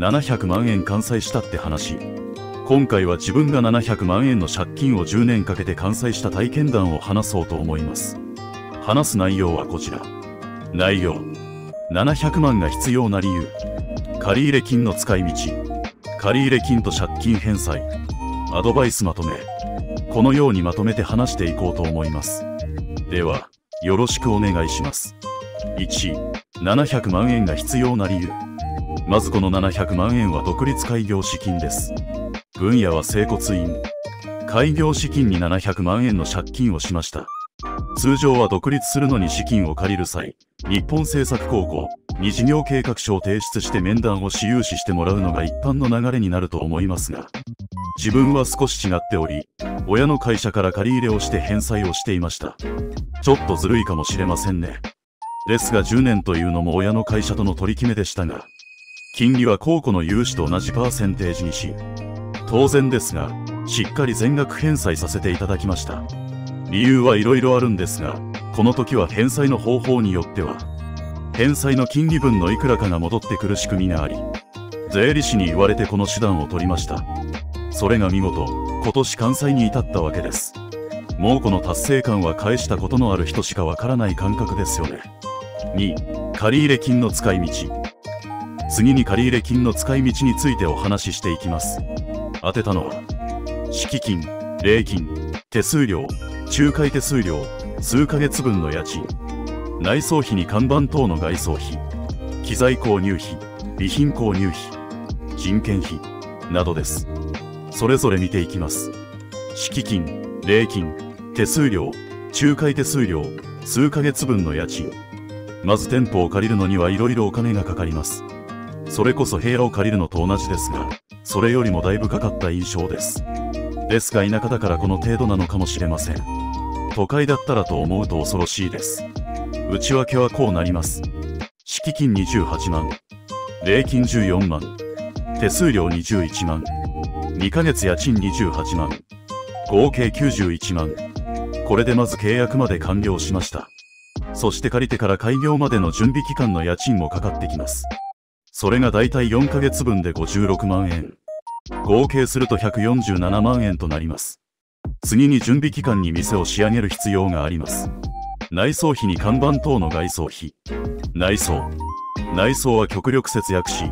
700万円完済したって話。今回は自分が700万円の借金を10年かけて完済した体験談を話そうと思います。話す内容はこちら。内容。700万が必要な理由。借入金の使い道。借入金と借金返済。アドバイスまとめ。このようにまとめて話していこうと思います。では、よろしくお願いします。1、700万円が必要な理由。まずこの700万円は独立開業資金です。分野は整骨院。開業資金に700万円の借金をしました。通常は独立するのに資金を借りる際、日本政策高校に事業計画書を提出して面談を私有視してもらうのが一般の流れになると思いますが、自分は少し違っており、親の会社から借り入れをして返済をしていました。ちょっとずるいかもしれませんね。ですが10年というのも親の会社との取り決めでしたが、金利は公庫の融資と同じパーセンテージにし、当然ですが、しっかり全額返済させていただきました。理由はいろいろあるんですが、この時は返済の方法によっては、返済の金利分のいくらかが戻ってくる仕組みがあり、税理士に言われてこの手段を取りました。それが見事、今年完済に至ったわけです。もうこの達成感は返したことのある人しかわからない感覚ですよね。2、借入金の使い道。次に借入金の使い道についてお話ししていきます。当てたのは、敷金、礼金、手数料、仲介手数料、数ヶ月分の家賃、内装費に看板等の外装費、機材購入費、備品購入費、人件費、などです。それぞれ見ていきます。敷金、礼金、手数料、仲介手数料、数ヶ月分の家賃。まず店舗を借りるのにはいろいろお金がかかります。それこそ部屋を借りるのと同じですが、それよりもだいぶかかった印象です。ですが田舎だからこの程度なのかもしれません。都会だったらと思うと恐ろしいです。内訳はこうなります。敷金28万。礼金14万。手数料21万。2ヶ月家賃28万。合計91万。これでまず契約まで完了しました。そして借りてから開業までの準備期間の家賃もかかってきます。それがだいたい4ヶ月分で56万円。合計すると147万円となります。次に準備期間に店を仕上げる必要があります。内装費に看板等の外装費。内装。内装は極力節約し、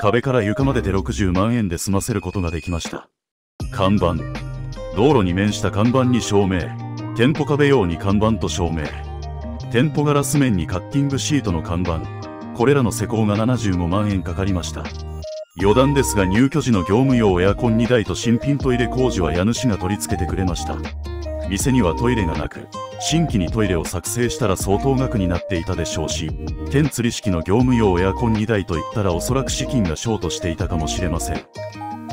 壁から床までで60万円で済ませることができました。看板。道路に面した看板に照明。店舗壁用に看板と照明。店舗ガラス面にカッティングシートの看板。これらの施工が75万円かかりました。余談ですが入居時の業務用エアコン2台と新品トイレ工事は家主が取り付けてくれました。店にはトイレがなく、新規にトイレを作成したら相当額になっていたでしょうし、天釣り式の業務用エアコン2台といったらおそらく資金がショートしていたかもしれません。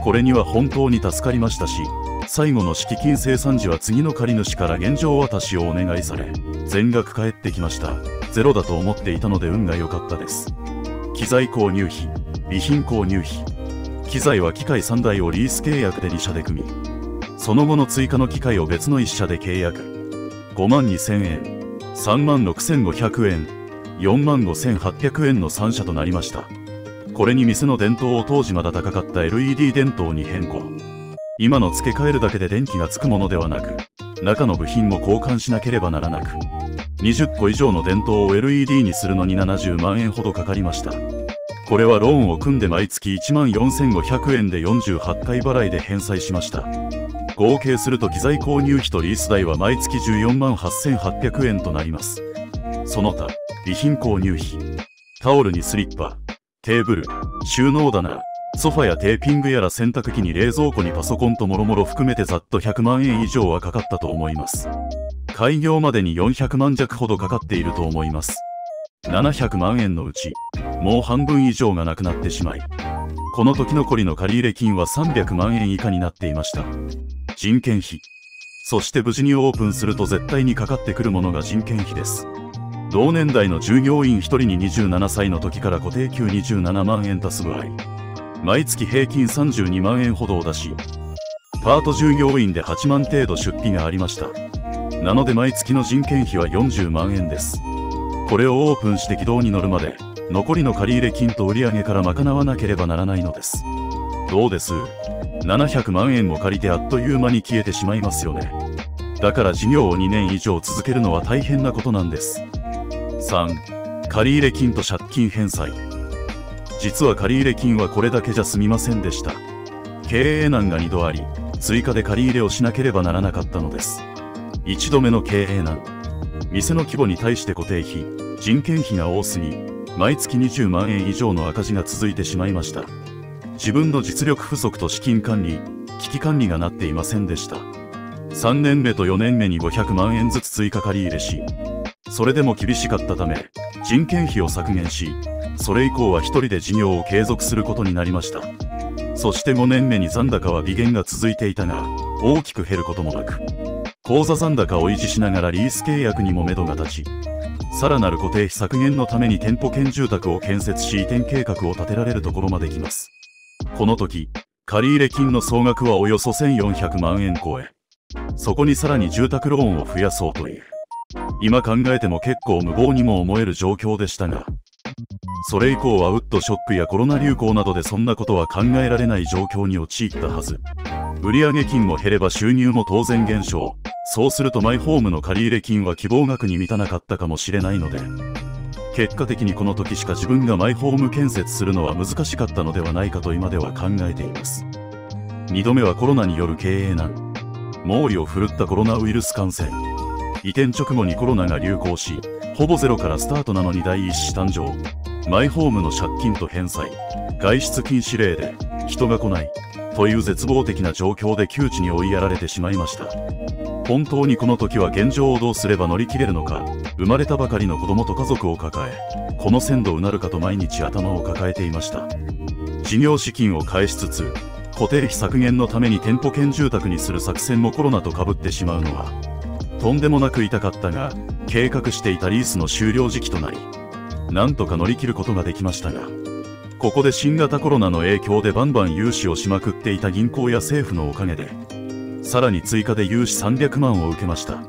これには本当に助かりましたし、最後の敷金生産時は次の借り主から現状渡しをお願いされ、全額返ってきました。ゼロだと思っていたので運が良かったです。機材購入費、備品購入費。機材は機械3台をリース契約で2社で組み、その後の追加の機械を別の1社で契約。5万2000円、3万6500円、4万5800円の3社となりました。これに店の電灯を当時まだ高かった LED 電灯に変更。今の付け替えるだけで電気がつくものではなく、中の部品も交換しなければならなく、20個以上の電灯を LED にするのに70万円ほどかかりました。これはローンを組んで毎月1万4500円で48回払いで返済しました。合計すると機材購入費とリース代は毎月14万8800円となります。その他、備品購入費、タオルにスリッパ、テーブル、収納棚、ソファやテーピングやら洗濯機に冷蔵庫にパソコンともろもろ含めてざっと100万円以上はかかったと思います。開業までに400万弱ほどかかっていると思います。700万円のうち、もう半分以上がなくなってしまい、この時残りの借入金は300万円以下になっていました。人件費。そして無事にオープンすると絶対にかかってくるものが人件費です。同年代の従業員1人に27歳の時から固定給27万円出す場合、毎月平均32万円ほどを出し、パート従業員で8万程度出費がありました。なので毎月の人件費は40万円です。これをオープンして軌道に乗るまで、残りの借入金と売上から賄わなければならないのです。どうです？700万円も借りてあっという間に消えてしまいますよね。だから事業を2年以上続けるのは大変なことなんです。3借入金と借金返済。実は借入金はこれだけじゃ済みませんでした。経営難が2度あり追加で借り入れをしなければならなかったのです。1度目の経営難。店の規模に対して固定費人件費が多すぎ毎月20万円以上の赤字が続いてしまいました。自分の実力不足と資金管理危機管理がなっていませんでした。3年目と4年目に500万円ずつ追加借り入れしそれでも厳しかったため人件費を削減しそれ以降は一人で事業を継続することになりました。そして5年目に残高は微減が続いていたが大きく減ることもなく口座残高を維持しながらリース契約にも目処が立ちさらなる固定費削減のために店舗兼住宅を建設し移転計画を立てられるところまで来ます。この時借入金の総額はおよそ1400万円超え。そこにさらに住宅ローンを増やそうという。今考えても結構無謀にも思える状況でしたがそれ以降はウッドショックやコロナ流行などでそんなことは考えられない状況に陥ったはず。売上金も減れば収入も当然減少。そうするとマイホームの借入金は希望額に満たなかったかもしれないので結果的にこの時しか自分がマイホーム建設するのは難しかったのではないかと今では考えています。2度目はコロナによる経営難。猛威を振るったコロナウイルス感染。移転直後にコロナが流行しほぼゼロからスタートなのに第一子誕生。マイホームの借金と返済。外出禁止令で人が来ない。という絶望的な状況で窮地に追いやられてしまいました。本当にこの時は現状をどうすれば乗り切れるのか生まれたばかりの子供と家族を抱えこの鮮度うなるかと毎日頭を抱えていました。事業資金を返しつつ固定費削減のために店舗兼住宅にする作戦もコロナとかぶってしまうのはとんでもなく痛かったが計画していたリースの終了時期となりなんとか乗り切ることができましたがここで新型コロナの影響でバンバン融資をしまくっていた銀行や政府のおかげでさらに追加で融資300万を受けました。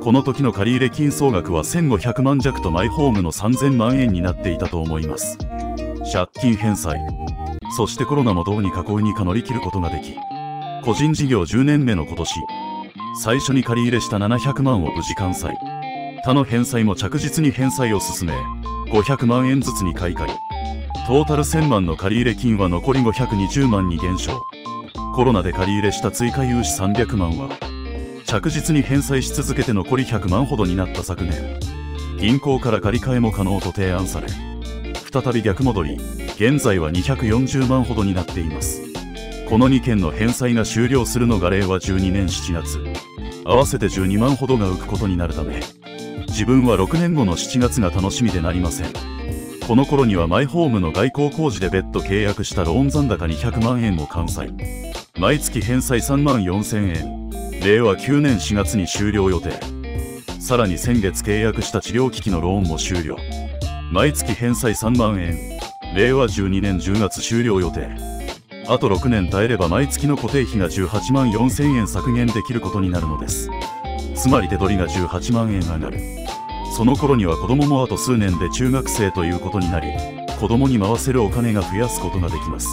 この時の借入金総額は1500万弱とマイホームの3000万円になっていたと思います。借金返済。そしてコロナもどうにかこうにか乗り切ることができ。個人事業10年目の今年。最初に借入れした700万を無事完済他の返済も着実に返済を進め500万円ずつに買い借りトータル1000万の借入金は残り520万に減少。コロナで借り入れした追加融資300万は着実に返済し続けて残り100万ほどになった昨年。銀行から借り換えも可能と提案され再び逆戻り。現在は240万ほどになっています。この2件の返済が終了するのが令和12年7月。合わせて12万ほどが浮くことになるため自分は6年後の7月が楽しみでなりません。この頃にはマイホームの外交工事で別途契約したローン残高200万円を完済。毎月返済3万4000円令和9年4月に終了予定。さらに先月契約した治療機器のローンも終了。毎月返済3万円。令和12年10月終了予定。あと6年耐えれば毎月の固定費が18万4000円削減できることになるのです。つまり手取りが18万円上がる。その頃には子供もあと数年で中学生ということになり子供に回せるお金が増やすことができます。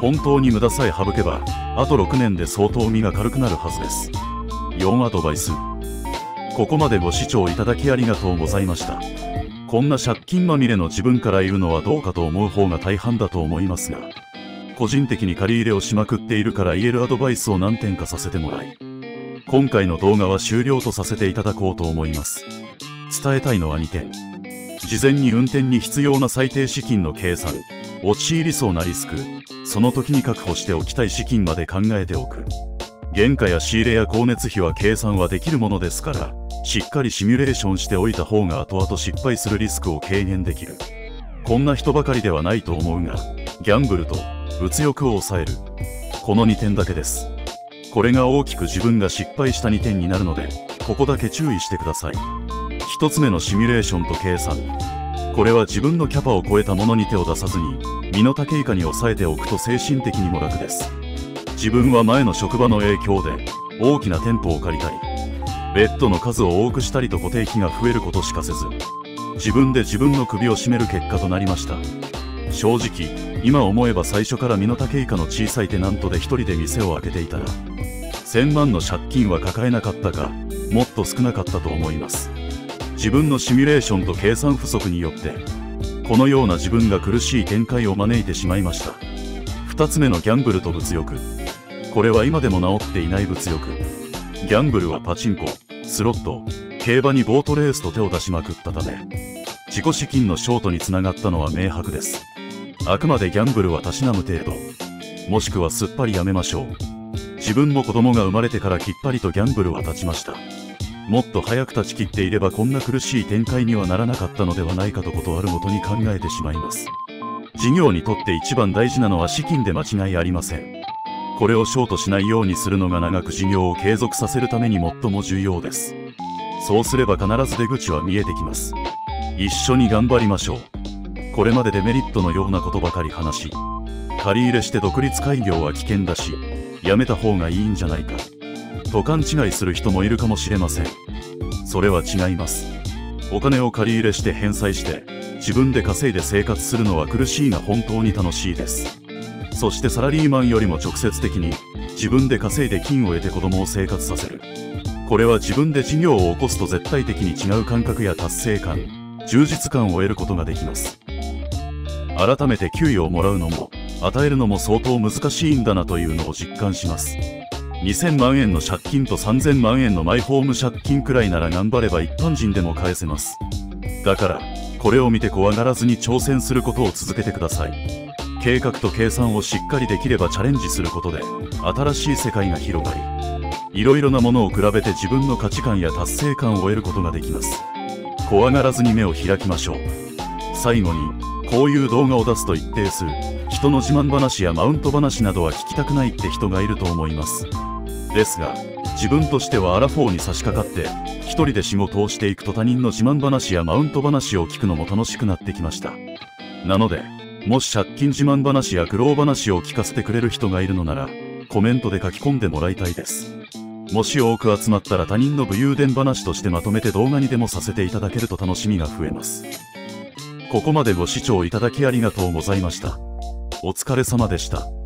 本当に無駄さえ省けばあと6年で相当身が軽くなるはずです。4アドバイス。ここまでご視聴いただきありがとうございました。こんな借金まみれの自分から言うのはどうかと思う方が大半だと思いますが個人的に借り入れをしまくっているから言えるアドバイスを何点かさせてもらい、今回の動画は終了とさせていただこうと思います。伝えたいのは2点。事前に運転に必要な最低資金の計算、陥りそうなリスク、その時に確保しておきたい資金まで考えておく。原価や仕入れや光熱費は計算はできるものですから、しっかりシミュレーションしておいた方が後々失敗するリスクを軽減できる。こんな人ばかりではないと思うが、ギャンブルと物欲を抑える。この2点だけです。これが大きく自分が失敗した2点になるので、ここだけ注意してください。1つ目のシミュレーションと計算。これは自分のキャパを超えたものに手を出さずに、身の丈以下に抑えておくと精神的にも楽です。自分は前の職場の影響で、大きな店舗を借りたり、ベッドの数を多くしたりと固定費が増えることしかせず、自分で自分の首を絞める結果となりました正直今思えば最初から身の丈以下の小さいテナントで一人で店を開けていたら1000万の借金は抱えなかったかもっと少なかったと思います自分のシミュレーションと計算不足によってこのような自分が苦しい展開を招いてしまいました。2つ目のギャンブルと物欲。これは今でも治っていない物欲。ギャンブルはパチンコスロット競馬にボートレースと手を出しまくったため自己資金のショートにつながったのは明白です。あくまでギャンブルはたしなむ程度。もしくはすっぱりやめましょう。自分も子供が生まれてからきっぱりとギャンブルは立ちました。もっと早く断ち切っていればこんな苦しい展開にはならなかったのではないかとことあるごとに考えてしまいます。事業にとって一番大事なのは資金で間違いありません。これをショートしないようにするのが長く事業を継続させるために最も重要です。そうすれば必ず出口は見えてきます。一緒に頑張りましょう。これまでデメリットのようなことばかり話し借り入れして独立開業は危険だしやめた方がいいんじゃないか。と勘違いする人もいるかもしれません。それは違います。お金を借り入れして返済して自分で稼いで生活するのは苦しいが本当に楽しいです。そしてサラリーマンよりも直接的に自分で稼いで金を得て子供を生活させる。これは自分で事業を起こすと絶対的に違う感覚や達成感充実感を得ることができます。改めて給与をもらうのも与えるのも相当難しいんだなというのを実感します。2000万円の借金と3000万円のマイホーム借金くらいなら頑張れば一般人でも返せます。だからこれを見て怖がらずに挑戦することを続けてください。計画と計算をしっかりできればチャレンジすることで新しい世界が広がりいろいろなものを比べて自分の価値観や達成感を得ることができます。怖がらずに目を開きましょう。最後にこういう動画を出すと一定数人の自慢話やマウント話などは聞きたくないって人がいると思いますですが自分としてはアラフォーに差し掛かって一人で仕事をしていくと他人の自慢話やマウント話を聞くのも楽しくなってきましたなのでもし借金自慢話や苦労話を聞かせてくれる人がいるのならコメントで書き込んでもらいたいですもし多く集まったら他人の武勇伝話としてまとめて動画にでもさせていただけると楽しみが増えます。ここまでご視聴いただきありがとうございました。お疲れ様でした。